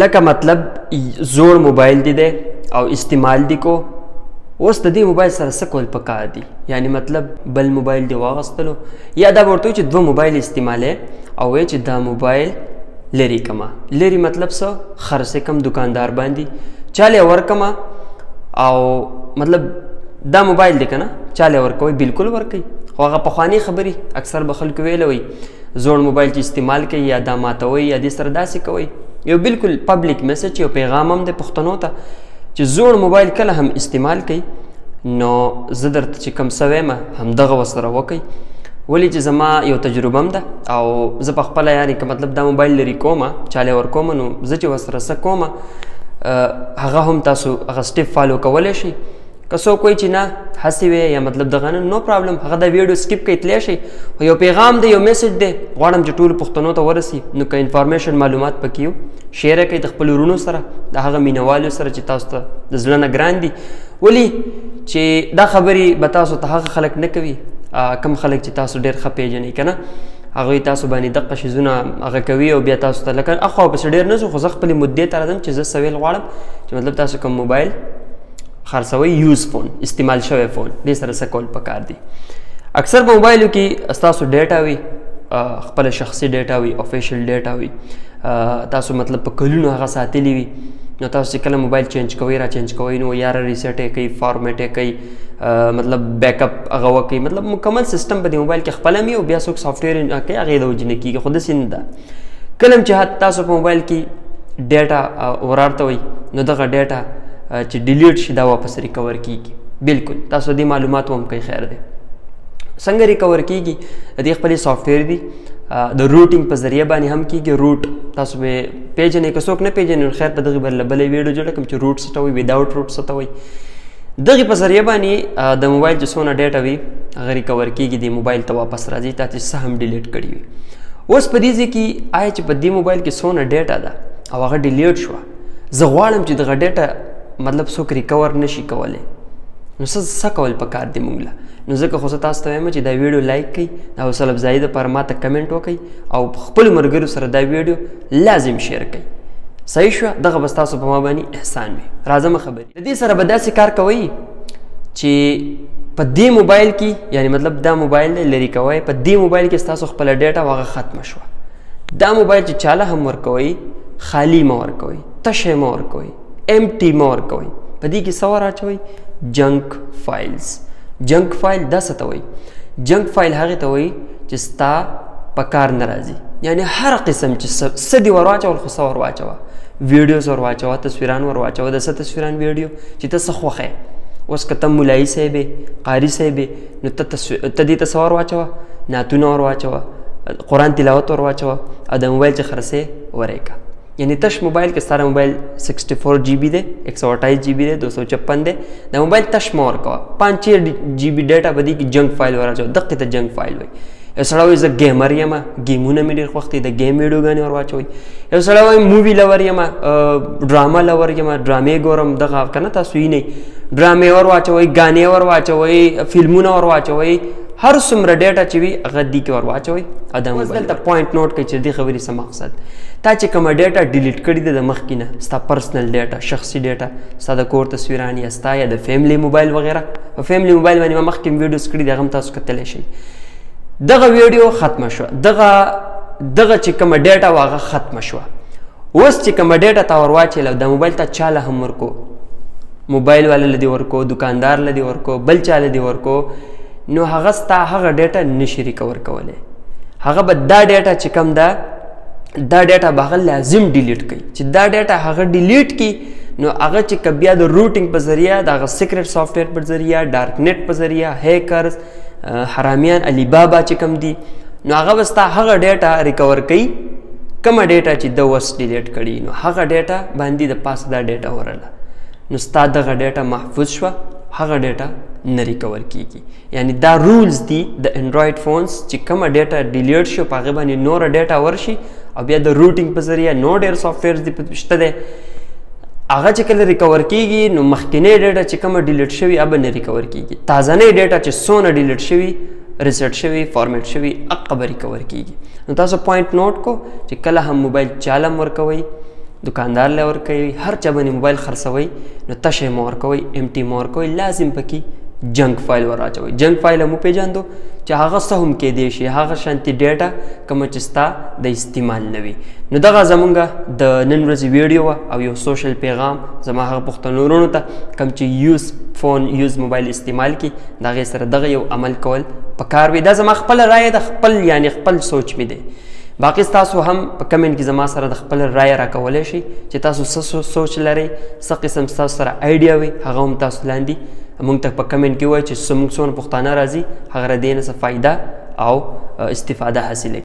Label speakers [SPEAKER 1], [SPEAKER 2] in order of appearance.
[SPEAKER 1] لکه مطلب زوړ موبایل دی دی او استعمال دی کو اوس د دې موبایل سره څه کول پکار دي یعنی مطلب بل موبایل دی واغستلو یا دا ورته چې دوه موبایل استعماله او وای چې دا موبایل لری کما لری مطلب څه خرڅه کم دکاندار باندې چاله ور کما او مطلب دا موبایل دی کنه چاله ور کوي بالکل ور کوي خو هغه په خواني خبري اکثر به خلکو ویلوي زوړ موبایل چې استعمال کوي یا دا ماتوي یا دې سره داسې کوي یو بالکل پبلک میسج یو پیغام هم د پښتنو ته چې زوړ موبایل کله هم استعمال کوي نو زه درته چې کم سوی ما همدغه وسره وکي ولې چې زما یو تجربه هم ده او زه په خپل یعنی که مطلب دا موبایل لري کومه چاله ور کوم نو زه چې وسره سره کومه هغه هم تاسو هغه سټیپ فالو کولای شئ که څوک وایي چې نه هسې وي یا مطلب دغه نه نو پرابلم هغه د ویډیو سکیپ کوي تلی شي خو یو پیغام دی یو میسج دی غواړم چې ټولو پښتنو ته ورسي نو که انفارمیشن معلومات پکې یو شیره کوي د خپلو وروڼو سره د هغه مینوالو سره چې تاسو ته د زړه نه ګران دي ولي چې دا خبرې به تاسو ته هغه خلک نه کوي کم خلک چې تاسو ډېر ښه پیژنئ که نه هغوی تاسو باندې دقه شیزونه هغه کوي او بیا تاسو ته لکه اخوا پسې ډېر نه ځو خو زه خپلې مدې ته راځم چې زه سویل غواړم چې مطلب تاسو کوم موبایل خرڅوي یوز فون استعمال شوی فون دې سره څه کول پکار دي اکثر په موبایلو کې تاسو ډیټا وي خپل شخصي ډیټا وي افیشل ډیټا وي تاسو مطلب په کلونو هغه ساتلی وي نو تاسو کله موبایل چینج کوئ را چینج کوئ نو یا ریسیټ یې کوي فارمیټ یې کوي مطلب بیک اپ هغه وکړي مطلب مکمل سیستم په دې موبایل کې خپل مې او بیا څوک سافټویر نه کوي هغه د وجنه کیږي خود سینده کلم چې حتی تاسو په موبایل کې ډیټا ورارته وي نو دغه ډیټا چې ډیلیټ شي دا واپس ریکور کیږي بالکل تاسو دې معلومات هم کوي خیر دی څنګه ریکور کیږي دې خپل سافټویر دی د روټینګ په ذریعہ باندې هم کیږي روټ تاسو به پیژنې که څوک نه پیژنې خیر په دغه بل بلې ویډیو جوړه کوم چې روټ څه ته وي وداوټ روټ څه ته وي دغه په ذریعہ باندې د موبایل چې څونه ډیټا وي هغه ریکور کیږي د موبایل ته واپس راځي تا چې څه هم ډیلیټ کړی وي اوس په دې ځای کې آی چې په دې موبایل کې څونه ډیټا ده او هغه ډیلیټ شو زه غواړم چې دغه ډیټا مطلب څوک ریکور نشي کولای نو څه څه کول پکار دی مونږ له نو ځکه خو زه تاسو ته وایم چې دا ویډیو لایک کړئ دا حوصله افزایي دپاره ما ته کمنټ وکړئ او خپلو ملګرو سره دا ویډیو لازم شیر کړئ صحیح شوه دغه به ستاسو په ما باندې احسان وي راځم خبرې د دې سره به داسې کار کوي چې په دې موبایل کې یعنی مطلب دا موبایل دی لري کوی په دې موبایل کې ستاسو خپل ډیټا هغه ختم شوه دا موبایل چې چاله هم ورکوي خالی مه ورکوي تشه مه ورکوي ایم ټي مه ورکوي په دې کې سوار اچوي جنک فایلز جنک فایل دا څه ته وایي جنک فایل هغه ته وایي چې ستا په کار نه راځي یعنی هر قسم چې څه دې ور واچول خو څه ور واچوه ویډیوز ور واچوه تصویران ور واچوه د څه تصویران ویډیو چې ته څه خوښه اوس که ته ملایي صاحب قاري صاحب نو ته ته دې ته څه ور واچوه نعتونه ور واچوه قرآن تلاوت ور واچوه او د موبایل چې خرڅې ورې که یعنی تش موبایل کې ستاره موبایل 64 جی بی دی 128 جی بی دی 256 دی دا موبایل تش مور کا 5 جی بی ډیټا بدی کې جنگ فایل وراچو دقه ته جنگ فایل وای یو سړی وایي زه ګیمر یم ګیمونه مې ډېر خوښ دي د ګیم ویډیوګانې ور واچوئ یو سړی وایي مووي لور یم ډرامه لور یم ډرامې ګورم دغه که نه تاسو یې نه ډرامې ور واچوئ ګانې ور واچوئ فلمونه ور واچوئ هر څومره ډیټا چې وي هغه دي کې ور واچوئ او دا موبایل ته پوینټ نوټ کړئ چې دې خبرې څه مقصد تا چې کومه ډیټا ډیلیټ کړې ده د مخکې نه ستا پرسنل ډیټا شخصي ډیټا ستا د کور تصویران یا ستا یا د فیملی موبایل وغیره په فیملی موبایل باندې ما مخکې ویډیوز کړي دي هغه هم تاسو کتلی شئ دغه ویډیو ختم شو دغه دغه چې کوم ډیټا واغه ختم شو اوس چې کوم ډیټا تا ور واچل د موبایل ته چاله هم ورکو موبایل والا لدی ورکو دکاندار لدی ورکو بل چا لدی ورکو نو هغه ستا هغه ډیټا نشي ریکور کولی هغه به دا ډیټا چې کم ده دا ډیټا به هغه لازم ډیلیټ کړي چې دا ډیټا هغه ډیلیټ کړي نو هغه چې کبیا د روټینګ په ذریعہ د هغه سیکرټ سافټویر په ذریعہ ډارک نت په ذریعہ هیکرز حرامیان علی بابا چې کم دي نو هغه وستا هغه ډیټا ریکور کړي کومه ډیټا چې د وس ډیلیټ کړي نو هغه ډیټا باندې د پاس دا ډیټا ورله نو ستا دغه ډیټا محفوظ شو هغه ډیټا نه ریکور کیږي یعنی دا رولز دي د انډراید فونز چې کومه ډیټا ډیلیټ شو په هغه باندې نور ډیټا ورشي او بیا د روټینګ په ذریعه نو ډیر سافټویرز دی شته دی هغه چې کله ریکور کیږي نو مخکینی ډیټا چې کومه ډیلیټ شوی هغه نه ریکور کیږي تازهنی ډیټا چې څونه ډیلیټ شوی ریسټ شوی فارمیټ شوی هغه به ریکور کیږي نو تاسو پوینټ نوٹ کو چې کله هم موبایل چالم ورکوي دکاندار له ورکوي هر چا باندې موبایل خرڅوي نو تشه مو ورکوي ایم ټي مو ورکوي لازم پکې جنک فایل وراچوي جنک فایل مو پیژاندو چې هغه څه هم کې دی شي هغه شانتي ډیټا کوم چې ستا د استعمال نه وي نو دغه زمونږ د نن ورځې ویډیو او یو سوشل پیغام زما هغه پښتنو ورونو ته کوم چې یوز فون یوز موبایل استعمال کی دغه سره دغه یو عمل کول پکار وي دا زما خپل رائے ده خپل یعنی خپل سوچ می دی باقی تاسو هم په کمنټ کې زما سره د خپل رائے راکولای شئ چې تاسو څه سوچ لرئ څه قسم تاسو سره آیډیا وي هغه هم تاسو لاندې مونږ ته په کمنټ کې وایي چې څومره پښتانه راځي هغه را دینه څه فائدہ او استفاده حاصله